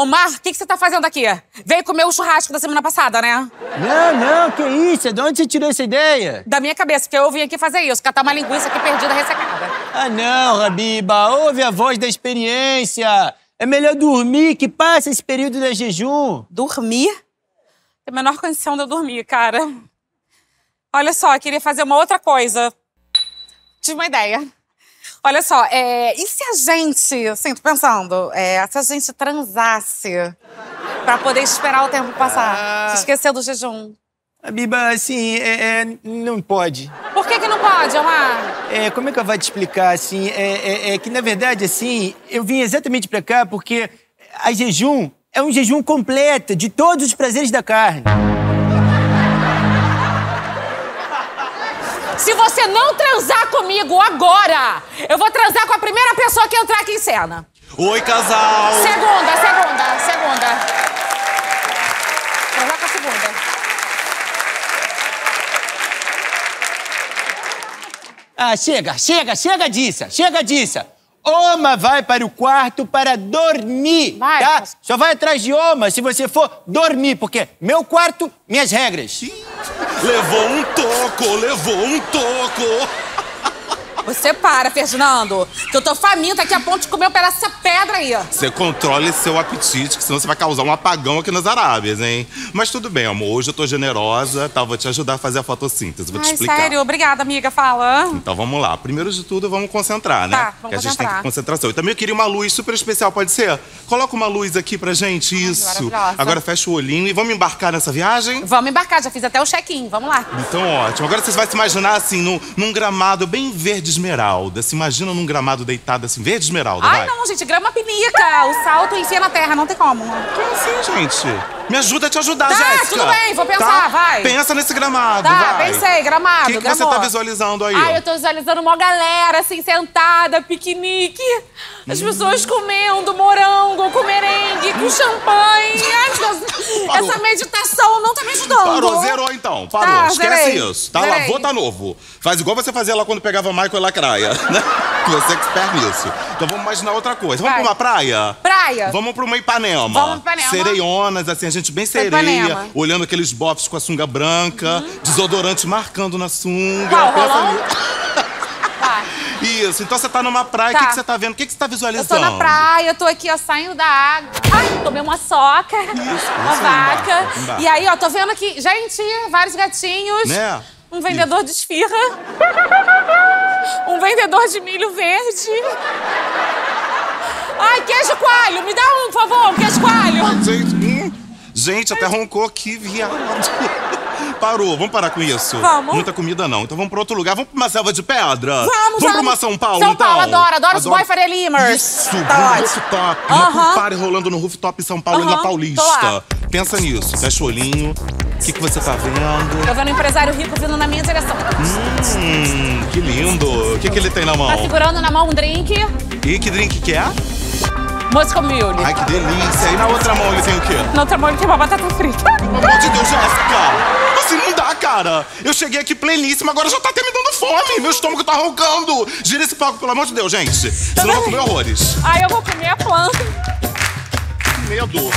Omar, o que, que você tá fazendo aqui? Veio comer o churrasco da semana passada, né? Não, não, que isso? De onde você tirou essa ideia? Da minha cabeça, porque eu vim aqui fazer isso, catar uma linguiça aqui perdida, ressecada. Ah, não, Rabiba, ouve a voz da experiência. É melhor dormir que passa esse período de jejum. Dormir? Tem a menor condição de eu dormir, cara. Olha só, eu queria fazer uma outra coisa. Tive uma ideia. Olha só, é, e se a gente, assim, tô pensando, é, se a gente transasse pra poder esperar o tempo passar? Ah. Se esquecer do jejum. Rabiba, assim, é, é, não pode. Por que que não pode, Omar? É, como é que eu vou te explicar, assim? É, é- é que, na verdade, assim, eu vim exatamente pra cá porque a jejum é um jejum completo de todos os prazeres da carne. Se você não transar comigo agora, eu vou transar com a primeira pessoa que entrar aqui em cena. Oi, casal! Segunda, segunda, segunda. Transar com a segunda. Ah, chega, chega, chega disso, chega disso. Oma vai para o quarto para dormir, Vai, tá? Só vai atrás de Oma se você for dormir, porque meu quarto, minhas regras. Levou um toco, levou um toco! Você para, Ferdinando, que eu tô faminta aqui a ponto de comer um pedaço dessa pedra aí. Você controle seu apetite, que senão você vai causar um apagão aqui nas Arábias, hein? Mas tudo bem, amor. Hoje eu tô generosa, tá? Vou te ajudar a fazer a fotossíntese, vou te Ai, explicar. sério, obrigada, amiga, fala. Então vamos lá. Primeiro de tudo, vamos concentrar, né? Tá, vamos que a gente tem que concentração. E também eu queria uma luz super especial, pode ser? Coloca uma luz aqui pra gente, isso. maravilhosa. Agora fecha o olhinho e vamos embarcar nessa viagem? Vamos embarcar, já fiz até o check-in, vamos lá. Então, ótimo. Agora você vai se imaginar assim, num, num gramado bem verde esmeralda. Se imagina num gramado deitado assim, verde esmeralda, Ai, vai. não, gente, grama pinica. O salto enfia na terra, não tem como. Que assim, gente? Me ajuda a te ajudar, Tá, Jéssica. tudo bem, vou pensar, Tá? vai. Pensa nesse gramado, Tá, vai. pensei, gramado, O que, que você tá visualizando aí? Ai, eu tô visualizando uma galera assim, sentada, piquenique. As pessoas comendo morango com merengue, com champanhe. Parou. essa meditação não tá me ajudando. Parou, zerou então. Parou. Tá, Esquece zerei. isso. Tá, Zerei. lavou, tá novo. Faz igual você fazia lá quando pegava Michael e Lacraia. né? Que você é expert nisso. Então vamos imaginar outra coisa. Vamos Vai. pra uma praia? Praia. Vamos pra uma Ipanema. Vamos pra Ipanema. Sereionas, assim, a gente bem sereia. Ipanema. Uhum. Olhando aqueles bofs com a sunga branca, desodorante marcando na sunga. Qual, rolão? Isso, então você tá numa praia, o Tá. que, que você tá vendo? O que, que você tá Eu visualizando? tô na praia, eu tô aqui, ó, saindo da água. Ai, tomei uma soca, uma isso, vaca. E aí, ó, tô vendo aqui, gente, vários gatinhos. Né? Um vendedor de esfirra. um vendedor de milho verde. Ai, queijo coalho, me dá um, por favor, queijo coalho. Gente, hum, gente, até roncou aqui, viado. Parou, vamos parar com isso. Vamos. Muita comida não. Então vamos pra outro lugar. Vamos pra uma selva de pedra? Vamos, Vamos pra uma São Paulo, São então? Paulo, adoro, adoro, os boy Faria Limers. Isso, Tá ótimo. rooftop. Uma party rolando no rooftop em São Paulo, Aham, na tô Paulista. Pensa nisso, fecha o olhinho. O que, que você tá vendo? Tô vendo um empresário rico vindo na minha direção. Hum, que lindo. O que, que ele tem na mão? Tá segurando na mão um drink. E que drink que é? Moscow Mule. Ai, que delícia. E na outra mão ele tem o quê? Na outra mão ele tem uma batata frita. Pelo amor de Deus, Jéssica! Não cara! Eu cheguei aqui pleníssima, agora já tá até me dando fome! Meu estômago tá roncando! Gira esse palco, pelo amor de Deus, gente! Senão eu vou comer horrores! Aí eu vou comer a planta. Que medo!